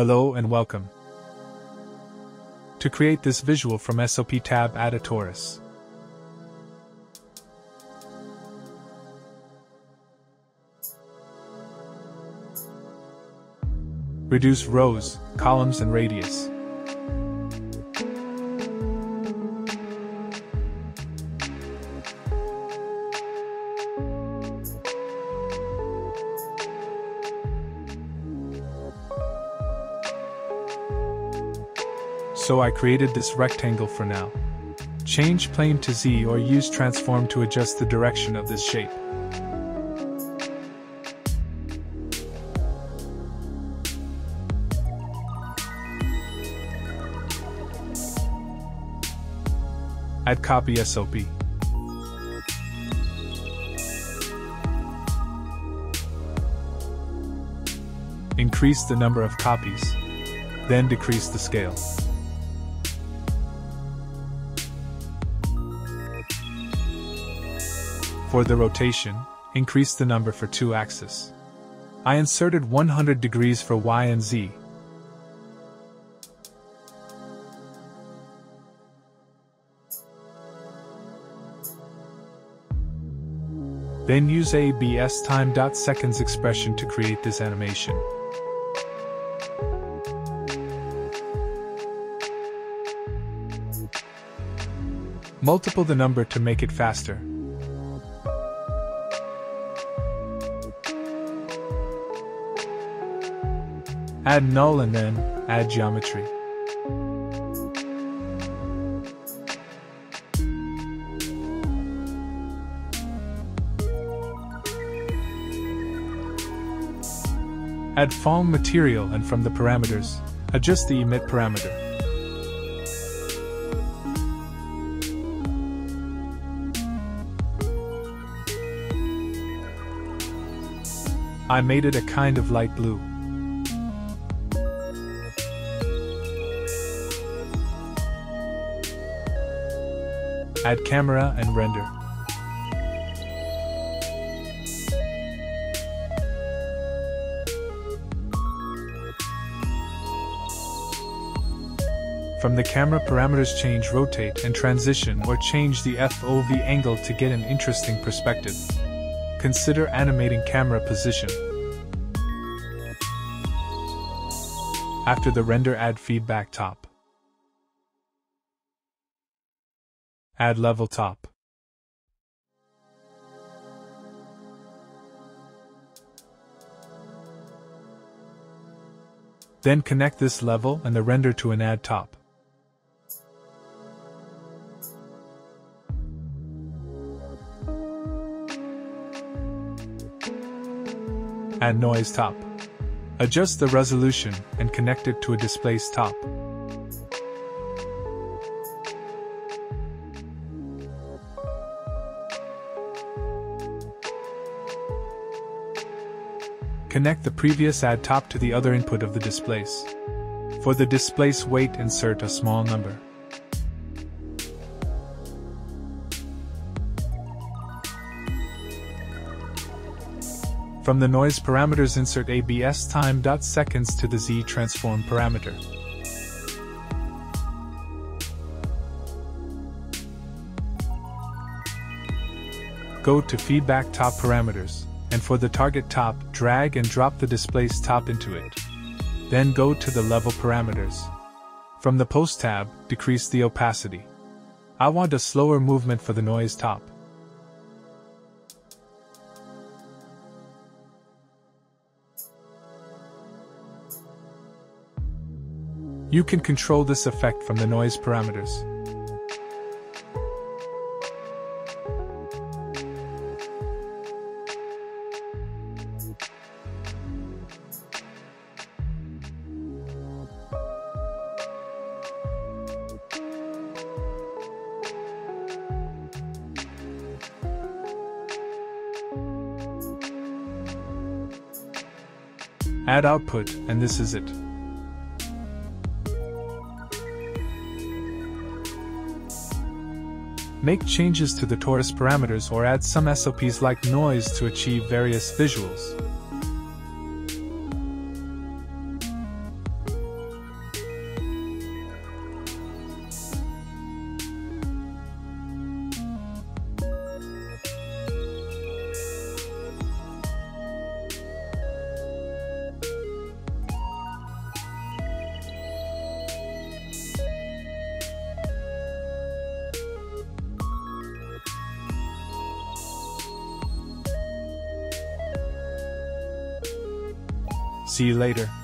Hello and welcome. To create this visual from SOP tab add a torus. Reduce rows, columns and radius. So I created this rectangle for now. Change plane to Z or use transform to adjust the direction of this shape. Add copy SOP. Increase the number of copies, then decrease the scale. For the rotation, increase the number for two axes. I inserted 100 degrees for Y and Z. Then use ABS time dot seconds expression to create this animation. Multiple the number to make it faster. Add null and then add geometry. Add Phong material and from the parameters, adjust the emit parameter. I made it a kind of light blue. Add camera and render. From the camera parameters change rotate and transition or change the FOV angle to get an interesting perspective. Consider animating camera position. After the render add feedback top. Add level top. Then connect this level and the render to an add top. Add noise top. Adjust the resolution and connect it to a displace top. Connect the previous add top to the other input of the displace. For the displace weight insert a small number. From the noise parameters insert ABS time dot seconds to the Z transform parameter. Go to feedback top parameters and for the target top, drag and drop the displace top into it. Then go to the level parameters. From the post tab, decrease the opacity. I want a slower movement for the noise top. You can control this effect from the noise parameters. Add output, and this is it. Make changes to the torus parameters or add some SOPs like noise to achieve various visuals. See you later.